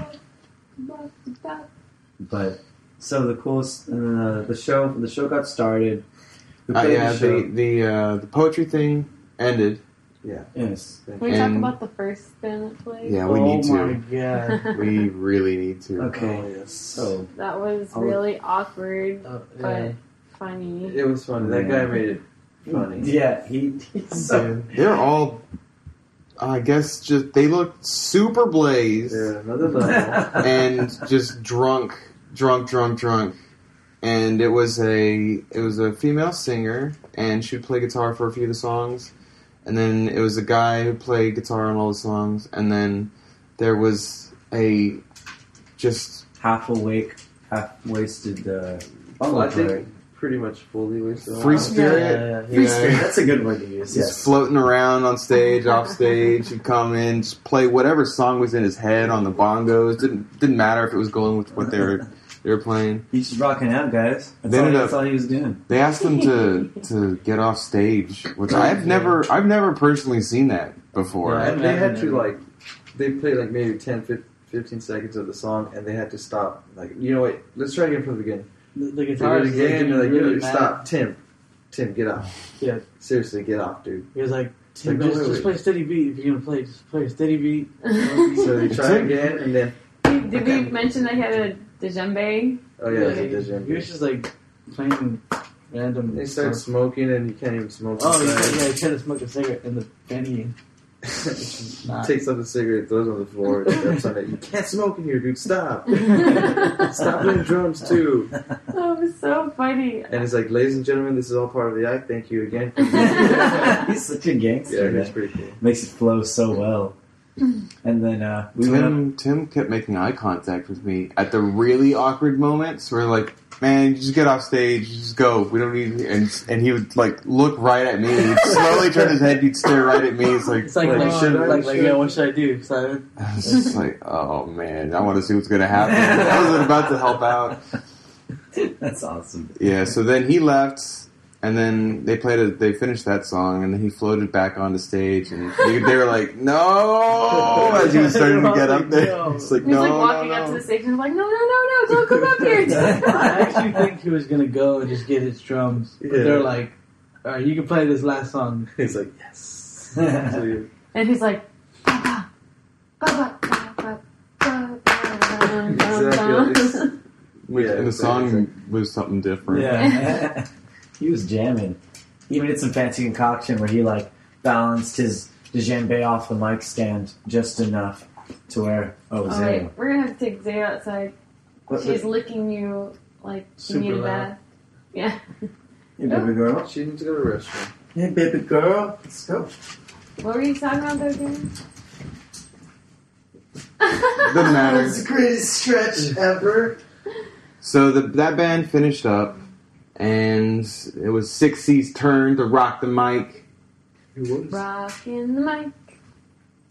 [SPEAKER 2] But so the coolest, and then uh, the show the show got started. We
[SPEAKER 3] Uh, yeah,
[SPEAKER 2] the
[SPEAKER 3] the the uh, the poetry thing ended. Yeah.
[SPEAKER 2] Yes.
[SPEAKER 4] Can we talk about the first band that played?
[SPEAKER 3] Yeah, we
[SPEAKER 6] oh
[SPEAKER 3] need
[SPEAKER 6] my
[SPEAKER 3] to.
[SPEAKER 6] god!
[SPEAKER 3] We really need to.
[SPEAKER 2] Okay.
[SPEAKER 5] Oh, yes.
[SPEAKER 2] So
[SPEAKER 4] That was
[SPEAKER 2] I'll-
[SPEAKER 4] really awkward,
[SPEAKER 6] Uh,
[SPEAKER 4] but funny.
[SPEAKER 5] It was funny. That guy made it funny.
[SPEAKER 2] yeah, he he's so
[SPEAKER 3] They're all, I guess, just they look super blazed
[SPEAKER 5] Yeah, another level.
[SPEAKER 3] and just drunk, drunk, drunk, drunk. And it was a it was a female singer, and she would play guitar for a few of the songs. And then it was a guy who played guitar on all the songs. And then there was a just
[SPEAKER 2] half awake, half wasted. Uh,
[SPEAKER 5] Oh, I think pretty much fully wasted.
[SPEAKER 3] free spirit.
[SPEAKER 6] Yeah, yeah, yeah.
[SPEAKER 2] Free
[SPEAKER 3] Yeah.
[SPEAKER 2] spirit. That's a good word to use.
[SPEAKER 3] Just
[SPEAKER 2] Yes.
[SPEAKER 3] floating around on stage, off stage. He'd come in, just play whatever song was in his head on the bongos. Didn't didn't matter if it was going with what they were they were playing.
[SPEAKER 2] He's just rocking out, guys. That's,
[SPEAKER 3] They
[SPEAKER 2] all,
[SPEAKER 3] ended
[SPEAKER 2] that's all he was doing.
[SPEAKER 3] They asked him to to get off stage, which I've never I've never personally seen that before.
[SPEAKER 6] Yeah.
[SPEAKER 5] And they had to like, they played like maybe 10, 15 seconds of the song, and they had to stop. Like, you know what? Let's try again from the beginning.
[SPEAKER 6] The, the guitar is
[SPEAKER 5] again.
[SPEAKER 6] getting
[SPEAKER 5] They're like,
[SPEAKER 6] really
[SPEAKER 5] yo,
[SPEAKER 6] mad.
[SPEAKER 5] stop, Tim, Tim, get off.
[SPEAKER 6] Yeah.
[SPEAKER 5] Seriously, get off, dude.
[SPEAKER 6] He was like,
[SPEAKER 5] like,
[SPEAKER 6] "Tim,
[SPEAKER 5] no,
[SPEAKER 6] just, just play a steady beat. If you're gonna play, just play a steady beat."
[SPEAKER 5] So they try again, and then
[SPEAKER 4] Did we mention that he had a djembe?
[SPEAKER 5] oh yeah, it's a
[SPEAKER 6] he,
[SPEAKER 5] didgeridoo.
[SPEAKER 6] he was just like playing random.
[SPEAKER 5] They start
[SPEAKER 6] stuff.
[SPEAKER 5] smoking, and you can't even smoke.
[SPEAKER 6] Oh, he,
[SPEAKER 5] inside.
[SPEAKER 6] yeah, he tried to smoke a cigarette in the fanny. Nah.
[SPEAKER 5] Takes up a cigarette, throws it on the floor, and steps on it. You can't smoke in here, dude. Stop. Stop playing drums too.
[SPEAKER 4] That was so funny.
[SPEAKER 5] And it's like, ladies and gentlemen, this is all part of the act. Thank you again.
[SPEAKER 2] He's such a gangster.
[SPEAKER 5] yeah,
[SPEAKER 2] man.
[SPEAKER 5] it's pretty cool.
[SPEAKER 2] Makes it flow so well. And then uh, we went up.
[SPEAKER 3] Tim Tim kept making eye contact with me at the really awkward moments where like, man, you just get off stage, you just go. We don't need and and he would like look right at me. He'd slowly turn his head, he'd stare right at me. It's like
[SPEAKER 6] It's like,
[SPEAKER 5] Like,
[SPEAKER 6] like,
[SPEAKER 5] should I-
[SPEAKER 6] like, like,
[SPEAKER 5] should
[SPEAKER 6] yeah, what should I do? Simon?
[SPEAKER 3] I was just like, oh man, I want to see what's gonna happen. I wasn't about to help out.
[SPEAKER 2] That's awesome.
[SPEAKER 3] Yeah, so then he left, and then they played a, they finished that song, and then he floated back onto stage, and they, they were like, no, as he was starting to get up there. It's like,
[SPEAKER 4] He was
[SPEAKER 3] no,
[SPEAKER 4] like walking
[SPEAKER 3] no.
[SPEAKER 4] up to the stage and was like, no, no, no, no, don't come up here.
[SPEAKER 6] I actually think he was gonna go and just get his drums. But
[SPEAKER 5] Yeah.
[SPEAKER 6] they're like, all right, you can play this last song.
[SPEAKER 5] He's like, yes.
[SPEAKER 4] And he's like,
[SPEAKER 5] Exactly.
[SPEAKER 3] Which
[SPEAKER 5] Yeah,
[SPEAKER 3] and the
[SPEAKER 5] exactly.
[SPEAKER 3] song was something different.
[SPEAKER 2] Yeah. He was jamming. He even did some fancy concoction where he like balanced his djembe off the mic stand just enough to where oh
[SPEAKER 4] All
[SPEAKER 2] Zay.
[SPEAKER 4] right, we're gonna have to take Zay outside.
[SPEAKER 2] What,
[SPEAKER 4] She's licking you like you
[SPEAKER 6] Super
[SPEAKER 4] need a
[SPEAKER 6] loud.
[SPEAKER 4] bath. Yeah.
[SPEAKER 2] hey baby oh. girl.
[SPEAKER 5] She needs to go to the restroom.
[SPEAKER 2] Hey baby girl. Let's go.
[SPEAKER 4] What were you talking about though, Dan?
[SPEAKER 3] Doesn't matter.
[SPEAKER 2] That's the greatest stretch ever.
[SPEAKER 3] So the, that band finished up, and it was Sick/Sea's turn to rock the mic.
[SPEAKER 5] Who was?
[SPEAKER 4] Rockin' the mic.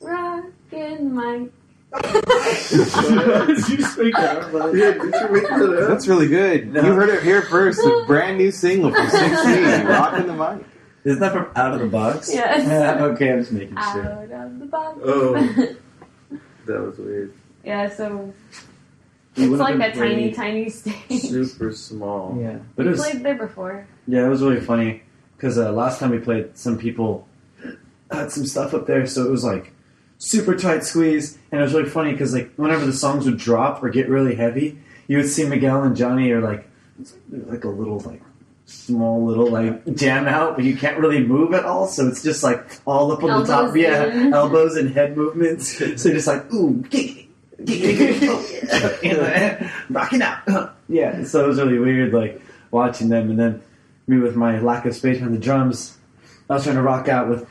[SPEAKER 4] Rockin' the mic.
[SPEAKER 6] Did you speak that? But
[SPEAKER 5] Yeah, did you make that up?
[SPEAKER 3] That's really good.
[SPEAKER 2] No.
[SPEAKER 3] You heard it here first. A brand new single from Six C, rocking the mic.
[SPEAKER 2] Isn't that from Out of the Box?
[SPEAKER 4] Yes.
[SPEAKER 2] Yeah, okay, I'm just making
[SPEAKER 4] Out
[SPEAKER 2] sure.
[SPEAKER 4] of the box.
[SPEAKER 5] Oh. That was weird.
[SPEAKER 4] yeah, so
[SPEAKER 2] You
[SPEAKER 4] it's
[SPEAKER 2] would've
[SPEAKER 4] like
[SPEAKER 2] been
[SPEAKER 4] a tiny, tiny stage.
[SPEAKER 5] Super small.
[SPEAKER 6] yeah.
[SPEAKER 2] But
[SPEAKER 4] we
[SPEAKER 2] it was
[SPEAKER 4] played there before.
[SPEAKER 2] Yeah, it was really funny because uh, last time we played, some people had some stuff up there, so it was like super tight squeeze, and it was really funny because like whenever the songs would drop or get really heavy, you would see Miguel and Johnny are like like a little like small little like jam out, but you can't really move at all, so it's just like all up on the top, yeah,
[SPEAKER 4] in.
[SPEAKER 2] elbows and head movements. So you're just like ooh, giggity, giggity, yeah. And, rocking out, yeah. So it was really weird, like watching them, and then me with my lack of space on the drums. I was trying to rock out with.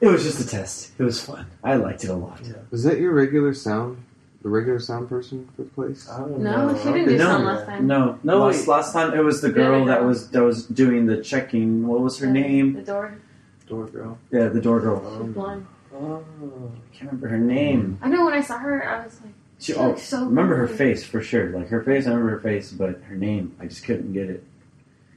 [SPEAKER 2] It was just a test. It was fun. I liked it a lot.
[SPEAKER 3] Was that your regular sound? The regular sound person for the place?
[SPEAKER 5] I don't
[SPEAKER 4] No,
[SPEAKER 5] know.
[SPEAKER 4] she didn't do
[SPEAKER 2] No.
[SPEAKER 4] some last time.
[SPEAKER 2] No,
[SPEAKER 6] No,
[SPEAKER 2] Last,
[SPEAKER 6] wait.
[SPEAKER 2] last time it was the
[SPEAKER 4] The other
[SPEAKER 2] girl that was that was doing the checking. What was her
[SPEAKER 4] The-
[SPEAKER 2] name?
[SPEAKER 4] The door.
[SPEAKER 5] Door girl.
[SPEAKER 2] Yeah, the door girl.
[SPEAKER 4] She's blonde.
[SPEAKER 5] Oh.
[SPEAKER 2] I can't remember her name.
[SPEAKER 4] I know when I saw her, I was like,
[SPEAKER 2] She,
[SPEAKER 4] She
[SPEAKER 2] oh,
[SPEAKER 4] so
[SPEAKER 2] remember her face for sure. Like her face, I remember her face, but her name, I just couldn't get it.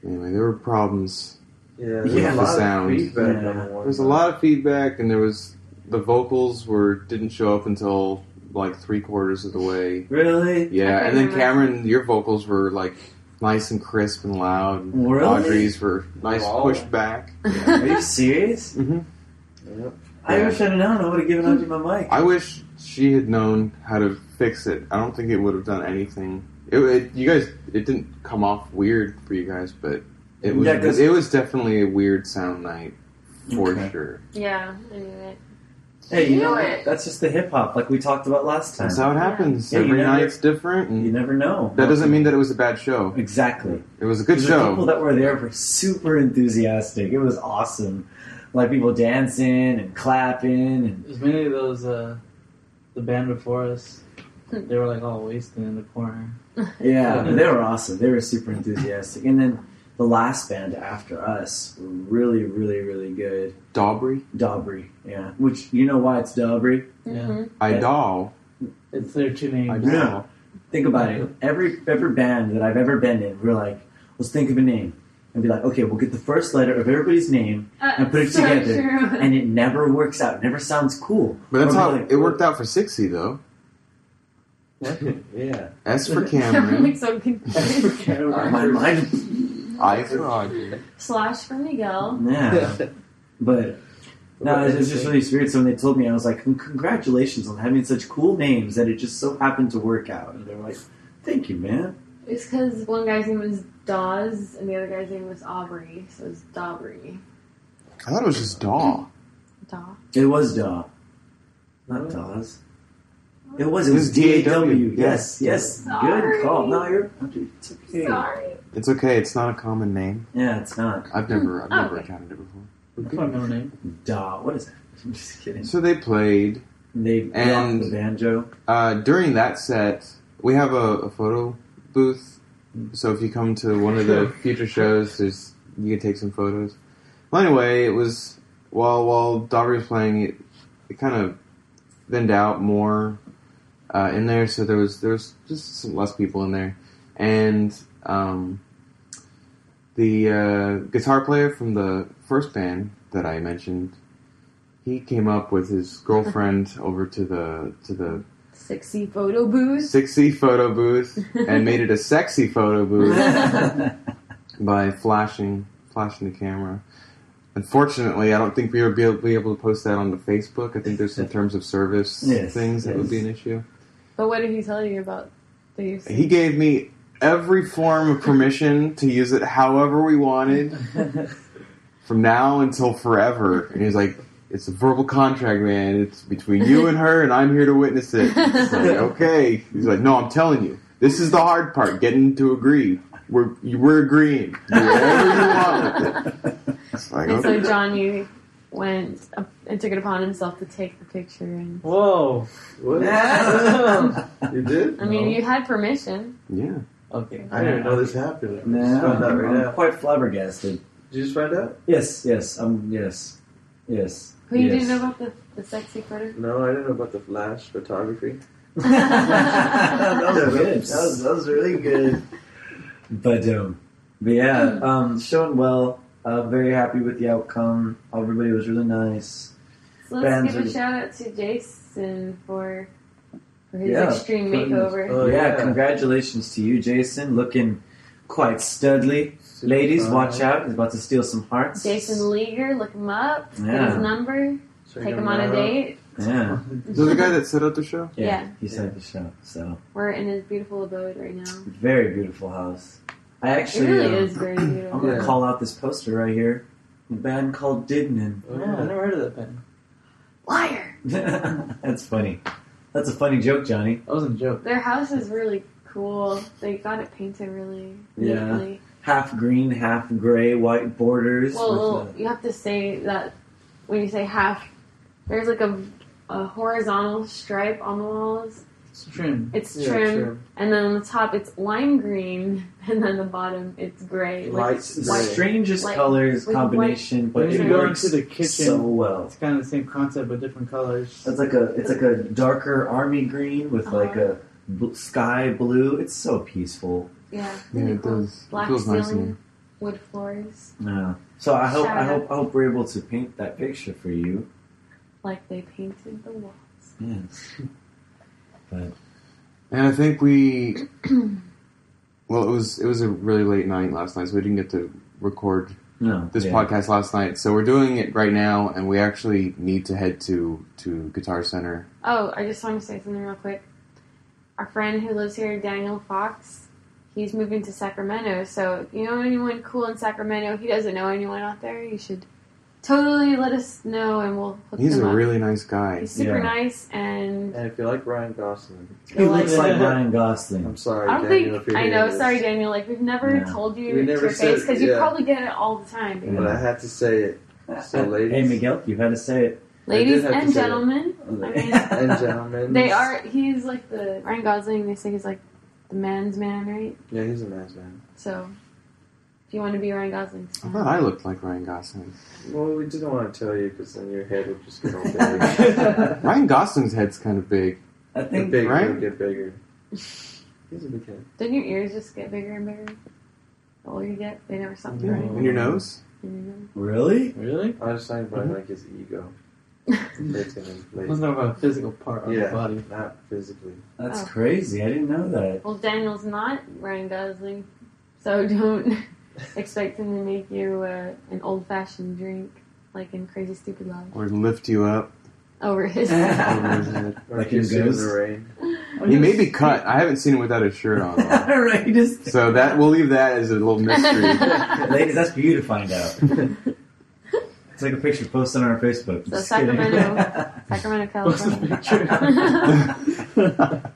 [SPEAKER 3] Anyway, there were problems.
[SPEAKER 5] Yeah, there's
[SPEAKER 2] Yeah,
[SPEAKER 5] a
[SPEAKER 2] the
[SPEAKER 5] lot
[SPEAKER 3] sound.
[SPEAKER 5] of feedback
[SPEAKER 2] Yeah.
[SPEAKER 5] on the one.
[SPEAKER 3] There was a lot of feedback, and there was the vocals were didn't show up until like three quarters of the way.
[SPEAKER 2] Really?
[SPEAKER 3] Yeah, and then
[SPEAKER 4] never
[SPEAKER 3] Cameron, your vocals were like nice and crisp and loud.
[SPEAKER 2] Really?
[SPEAKER 3] Audrey's were nice
[SPEAKER 5] Wow.
[SPEAKER 3] pushed back.
[SPEAKER 2] Are you serious?
[SPEAKER 3] hmm
[SPEAKER 5] Yep.
[SPEAKER 2] I wish I'd known. I would have given Audrey my mic.
[SPEAKER 3] I wish she had known how to fix it. I don't think it would have done anything. It, it you guys, it didn't come off weird for you guys, but it was
[SPEAKER 2] Yeah, 'cause-
[SPEAKER 3] it was definitely a weird sound night for
[SPEAKER 2] Okay.
[SPEAKER 3] sure.
[SPEAKER 4] yeah, I knew it.
[SPEAKER 2] Hey, you
[SPEAKER 4] You
[SPEAKER 2] know
[SPEAKER 4] know
[SPEAKER 2] what?
[SPEAKER 4] it.
[SPEAKER 2] That's just the hip hop, like we talked about last time.
[SPEAKER 3] That's how it happens.
[SPEAKER 2] Yeah, you
[SPEAKER 3] Every
[SPEAKER 2] never-
[SPEAKER 3] night's different,
[SPEAKER 2] You never know.
[SPEAKER 3] that doesn't mean that it was a bad show.
[SPEAKER 2] exactly.
[SPEAKER 3] It was a good
[SPEAKER 2] The
[SPEAKER 3] show.
[SPEAKER 2] people that were there were super enthusiastic. It was awesome. Like people dancing and clapping and
[SPEAKER 6] There's many of those, uh, the band before us, they were like all wasted in the corner.
[SPEAKER 2] yeah, they were awesome. They were super enthusiastic. And then the last band after us were really, really, really good.
[SPEAKER 3] Daubry,
[SPEAKER 2] Dobry, yeah. Which you know why it's Dobry?
[SPEAKER 6] Yeah.
[SPEAKER 4] Mhm.
[SPEAKER 3] Idol,
[SPEAKER 6] It's their two names.
[SPEAKER 3] Idol.
[SPEAKER 2] Yeah. Think about it. Every every band that I've ever been in, we're like, let's think of a name. And be like, okay, we'll get the first letter of everybody's name,
[SPEAKER 4] Uh,
[SPEAKER 2] And put it
[SPEAKER 4] so
[SPEAKER 2] together,
[SPEAKER 4] true.
[SPEAKER 2] and it never works out. It never sounds cool.
[SPEAKER 3] But that's how
[SPEAKER 2] like,
[SPEAKER 3] it worked out for Sixty though.
[SPEAKER 5] yeah.
[SPEAKER 3] S for
[SPEAKER 4] I'm
[SPEAKER 3] Cameron,
[SPEAKER 4] like so confused.
[SPEAKER 2] My mind.
[SPEAKER 3] I for Audrey.
[SPEAKER 4] Slash for Miguel.
[SPEAKER 2] Yeah. But no, it was just really weird. So when they told me, I was like, congratulations on having such cool names that it just so happened to work out. And they're like, thank you, man.
[SPEAKER 4] It's because one guy's name was Dawes and the other guy's name was Aubrey, so it's Dobry.
[SPEAKER 3] I thought it was just Daw.
[SPEAKER 4] Daw.
[SPEAKER 2] It was Daw. Not Dawes. It was. It was
[SPEAKER 3] It was
[SPEAKER 2] D A
[SPEAKER 3] DAW,
[SPEAKER 2] Yes. Yes.
[SPEAKER 4] Sorry.
[SPEAKER 2] Good call. No, you're. It's okay.
[SPEAKER 4] Sorry.
[SPEAKER 3] It's okay. It's not a common name.
[SPEAKER 2] Yeah, it's not.
[SPEAKER 3] I've never, I've
[SPEAKER 4] Oh,
[SPEAKER 3] never
[SPEAKER 4] okay.
[SPEAKER 3] encountered it before.
[SPEAKER 6] That's my middle name.
[SPEAKER 2] Daw. What is that? I'm just kidding.
[SPEAKER 3] So they played.
[SPEAKER 2] They
[SPEAKER 3] And-
[SPEAKER 2] the banjo.
[SPEAKER 3] Uh, during that set, we have a, a photo booth. So if you come to one of the future shows, there's you can take some photos. Well, anyway, it was while while Dobry was playing, it it kind of thinned out more uh, in there. So there was there was just some less people in there, and um, the uh, guitar player from the first band that I mentioned, he came up with his girlfriend over to the to the
[SPEAKER 4] Sexy photo booth.
[SPEAKER 3] sexy photo booth and made it a sexy photo booth by flashing flashing the camera. Unfortunately, I don't think we would be able, be able to post that on the Facebook. I think there's some terms of service
[SPEAKER 2] Yes,
[SPEAKER 3] things that would be an issue.
[SPEAKER 4] But what did he tell you about the use?
[SPEAKER 3] He gave me every form of permission to use it however we wanted from now until forever. And he's like, it's a verbal contract, man. It's between you and her, and I'm here to witness it. Like, okay. He's like, no, I'm telling you. This is the hard part, getting to agree. We're, we're agreeing. Do whatever you want with it. It's like,
[SPEAKER 4] and so
[SPEAKER 3] okay.
[SPEAKER 4] Johnny went up and took it upon himself to take the picture. And
[SPEAKER 6] Whoa.
[SPEAKER 5] What? you did?
[SPEAKER 4] I mean,
[SPEAKER 6] No.
[SPEAKER 4] you had permission.
[SPEAKER 3] Yeah.
[SPEAKER 6] Okay.
[SPEAKER 5] I didn't know this happened. I
[SPEAKER 2] Nah,
[SPEAKER 5] just found
[SPEAKER 2] I'm,
[SPEAKER 5] right
[SPEAKER 2] I'm
[SPEAKER 5] now.
[SPEAKER 2] quite flabbergasted.
[SPEAKER 5] Did you just find out?
[SPEAKER 2] Yes, yes, um, yes, yes.
[SPEAKER 4] Who you
[SPEAKER 2] yes.
[SPEAKER 4] didn't know about the, the sexy photo?
[SPEAKER 5] No, I didn't know about the flash photography.
[SPEAKER 2] that was good. That was, that was really good. But um, but yeah, um, showing well. Uh, very happy with the outcome. Everybody was really nice.
[SPEAKER 4] So let's
[SPEAKER 2] Bands
[SPEAKER 4] give a
[SPEAKER 2] are-
[SPEAKER 4] shout out to Jason for for his
[SPEAKER 2] Yeah,
[SPEAKER 4] extreme makeover.
[SPEAKER 5] Oh,
[SPEAKER 2] yeah,
[SPEAKER 5] yeah.
[SPEAKER 2] congratulations to you, Jason. Looking quite studly. Ladies,
[SPEAKER 5] Super
[SPEAKER 2] watch out. He's about to steal some hearts.
[SPEAKER 4] Jason Leaguer, look him up. Get
[SPEAKER 2] Yeah.
[SPEAKER 4] his number.
[SPEAKER 5] Check
[SPEAKER 4] Take him on a
[SPEAKER 5] out.
[SPEAKER 4] date.
[SPEAKER 2] Yeah.
[SPEAKER 3] Is that the guy that set up the show?
[SPEAKER 2] Yeah.
[SPEAKER 4] Yeah.
[SPEAKER 2] He said the show. So
[SPEAKER 4] We're in his beautiful abode right now.
[SPEAKER 2] very beautiful house. I
[SPEAKER 4] It
[SPEAKER 2] actually
[SPEAKER 4] really
[SPEAKER 2] uh,
[SPEAKER 4] is very
[SPEAKER 2] I'm
[SPEAKER 4] beautiful.
[SPEAKER 2] gonna
[SPEAKER 5] Yeah.
[SPEAKER 2] call out this poster right here. A band called Dignan.
[SPEAKER 5] Oh,
[SPEAKER 6] Yeah, I never heard of that band.
[SPEAKER 4] Liar!
[SPEAKER 2] That's funny. That's a funny joke, Johnny.
[SPEAKER 6] That wasn't a joke.
[SPEAKER 4] Their house is really cool. They got it painted really
[SPEAKER 2] Yeah.
[SPEAKER 4] neatly.
[SPEAKER 2] Half green, half gray, white borders.
[SPEAKER 4] Well,
[SPEAKER 2] with
[SPEAKER 4] you have to say that when you say half, there's like a, a horizontal stripe on the walls.
[SPEAKER 6] It's trim.
[SPEAKER 4] It's
[SPEAKER 5] Yeah,
[SPEAKER 4] trim,
[SPEAKER 5] trim.
[SPEAKER 4] and then on the top it's lime green, and then the bottom it's gray.
[SPEAKER 5] Light
[SPEAKER 2] the
[SPEAKER 5] gray.
[SPEAKER 2] strangest
[SPEAKER 4] Like-
[SPEAKER 2] colors
[SPEAKER 4] with
[SPEAKER 2] combination, but
[SPEAKER 6] When
[SPEAKER 2] it
[SPEAKER 6] you go
[SPEAKER 2] works
[SPEAKER 6] into the kitchen,
[SPEAKER 2] so well.
[SPEAKER 6] it's kind of the same concept but different colors.
[SPEAKER 2] It's like a it's like a darker army green with uh-huh. like a bl- sky blue. It's so peaceful.
[SPEAKER 4] Yeah,
[SPEAKER 3] Yeah,
[SPEAKER 4] really
[SPEAKER 3] it
[SPEAKER 4] cool.
[SPEAKER 3] does. It
[SPEAKER 4] Black
[SPEAKER 3] feels nice
[SPEAKER 4] ceiling,
[SPEAKER 3] here.
[SPEAKER 4] wood floors,
[SPEAKER 2] Yeah. So I hope
[SPEAKER 4] Shout
[SPEAKER 2] I
[SPEAKER 4] out.
[SPEAKER 2] hope I hope we're able to paint that picture for you.
[SPEAKER 4] like they painted the walls.
[SPEAKER 2] Yes. But
[SPEAKER 3] And I think we, well, it was it was a really late night last night, so we didn't get to record
[SPEAKER 2] no,
[SPEAKER 3] this
[SPEAKER 2] yeah.
[SPEAKER 3] podcast last night. So we're doing it right now, and we actually need to head to to Guitar Center.
[SPEAKER 4] Oh, I just want to say something real quick. Our friend who lives here, Daniel Fox, he's moving to Sacramento. So if you know anyone cool in Sacramento, he doesn't know anyone out there, you should totally let us know and we'll hook
[SPEAKER 3] He's
[SPEAKER 4] him
[SPEAKER 3] a
[SPEAKER 4] up.
[SPEAKER 3] really nice guy.
[SPEAKER 4] He's super
[SPEAKER 2] Yeah.
[SPEAKER 4] nice and
[SPEAKER 5] And if you like Ryan Gosling,
[SPEAKER 2] He looks like
[SPEAKER 6] Yeah.
[SPEAKER 2] Ryan Gosling.
[SPEAKER 5] I'm sorry,
[SPEAKER 4] I don't
[SPEAKER 5] Daniel, if
[SPEAKER 4] think
[SPEAKER 5] you're
[SPEAKER 4] I know.
[SPEAKER 5] this.
[SPEAKER 4] Sorry, Daniel. Like we've never
[SPEAKER 2] Yeah.
[SPEAKER 4] told you
[SPEAKER 5] We
[SPEAKER 4] to
[SPEAKER 5] never
[SPEAKER 4] your
[SPEAKER 5] said-
[SPEAKER 4] face because you probably get it all the time. dude.
[SPEAKER 5] But I had to say it. So, ladies.
[SPEAKER 2] Hey Miguel, you had to say it.
[SPEAKER 4] Ladies and gentlemen, I mean,
[SPEAKER 5] And gentlemen.
[SPEAKER 4] they are. He's like the Ryan Gosling. They say he's like the man's man, right?
[SPEAKER 5] Yeah, he's a man's man.
[SPEAKER 4] So if you want to be Ryan Gosling,
[SPEAKER 3] I thought I looked like Ryan Gosling.
[SPEAKER 5] Well, we didn't want to tell you because then your head would just get all big.
[SPEAKER 3] Ryan Gosling's head's kind of big.
[SPEAKER 2] I think
[SPEAKER 5] big
[SPEAKER 3] right?
[SPEAKER 5] will get bigger. He's a big head.
[SPEAKER 4] Don't your ears just get bigger and bigger? The older you get, they never stop
[SPEAKER 6] Yeah.
[SPEAKER 4] growing.
[SPEAKER 3] In your nose?
[SPEAKER 2] Really.
[SPEAKER 6] Really?
[SPEAKER 5] I was talking about mm-hmm. like his ego.
[SPEAKER 4] You
[SPEAKER 5] Taking his place.
[SPEAKER 6] Let's talk about a physical part of
[SPEAKER 5] Yeah.
[SPEAKER 6] the body.
[SPEAKER 5] Not physically.
[SPEAKER 2] That's
[SPEAKER 4] Oh.
[SPEAKER 2] crazy. I didn't know that.
[SPEAKER 4] Well, Daniel's not Ryan Gosling, so don't expect him to make you uh, an old-fashioned drink like in Crazy Stupid Love
[SPEAKER 3] Or lift you up
[SPEAKER 4] over his.
[SPEAKER 3] over his head?
[SPEAKER 5] Or
[SPEAKER 2] Like in
[SPEAKER 5] kiss you in the rain.
[SPEAKER 3] He may be cut. I haven't seen him without his shirt on. though.
[SPEAKER 2] right, just
[SPEAKER 3] So that we'll leave that as a little mystery.
[SPEAKER 2] ladies, that's for you to find out. It's like a picture posted on our Facebook.
[SPEAKER 4] So
[SPEAKER 2] Just kidding.
[SPEAKER 4] Sacramento. Sacramento,
[SPEAKER 6] What's the
[SPEAKER 4] California.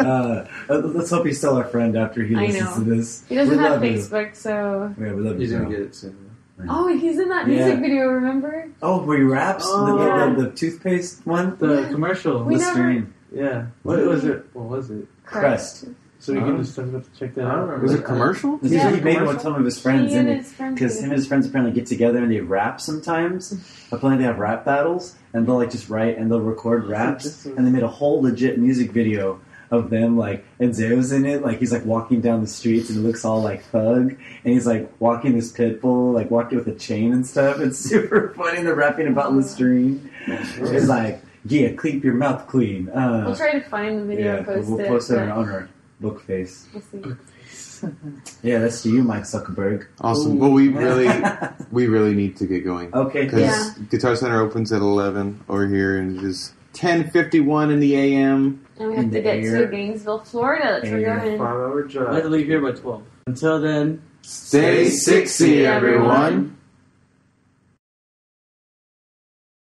[SPEAKER 2] uh, let's hope he's still our friend after he
[SPEAKER 4] I
[SPEAKER 2] listens
[SPEAKER 4] know.
[SPEAKER 2] to this.
[SPEAKER 4] he doesn't
[SPEAKER 2] We
[SPEAKER 4] have
[SPEAKER 2] love you.
[SPEAKER 4] Facebook, so.
[SPEAKER 2] Yeah, we love you.
[SPEAKER 5] He's gonna get it soon.
[SPEAKER 4] Oh, he's in that
[SPEAKER 2] Yeah.
[SPEAKER 4] music video, remember?
[SPEAKER 2] Oh, where he raps
[SPEAKER 6] Oh.
[SPEAKER 2] the, the,
[SPEAKER 4] Yeah.
[SPEAKER 2] the, the toothpaste one.
[SPEAKER 6] The commercial.
[SPEAKER 4] We never-
[SPEAKER 2] Listerine
[SPEAKER 6] Yeah. What was it? What was it?
[SPEAKER 2] crest.
[SPEAKER 6] So we
[SPEAKER 3] Huh?
[SPEAKER 6] can just have to check that out.
[SPEAKER 5] remember.
[SPEAKER 3] Was it commercial?
[SPEAKER 2] He-
[SPEAKER 4] Yeah.
[SPEAKER 2] he made it with some of his friends
[SPEAKER 4] he and
[SPEAKER 2] it.
[SPEAKER 4] his friends.
[SPEAKER 2] Because him and his friends apparently get together and they rap sometimes. Apparently they have rap battles and they'll like just write and they'll record raps. And they made a whole legit music video of them like and Zayo's in it. Like he's like walking down the streets and it looks all like thug. And he's like walking this pit bull, like walking with a chain and stuff. It's super funny. They're rapping about Listerine. It's like, yeah, keep your mouth clean. Uh,
[SPEAKER 4] We'll try to find the video
[SPEAKER 2] yeah,
[SPEAKER 4] and post
[SPEAKER 2] we'll
[SPEAKER 4] it.
[SPEAKER 2] post it
[SPEAKER 4] but
[SPEAKER 2] on our Book face. Yeah, that's to you, Mike Zuckerberg.
[SPEAKER 3] Awesome. Well, we really, we really need to get going
[SPEAKER 2] okay.
[SPEAKER 3] because
[SPEAKER 4] Yeah.
[SPEAKER 3] Guitar Center opens at eleven over here, and it is ten fifty one in the a.m.
[SPEAKER 4] And we have
[SPEAKER 2] the
[SPEAKER 4] to get
[SPEAKER 2] air.
[SPEAKER 4] to Gainesville, Florida. That's where
[SPEAKER 2] Air.
[SPEAKER 4] we're going.
[SPEAKER 5] Five hour
[SPEAKER 6] I have to leave here by 12. Until then,
[SPEAKER 3] Stay sexy, everyone.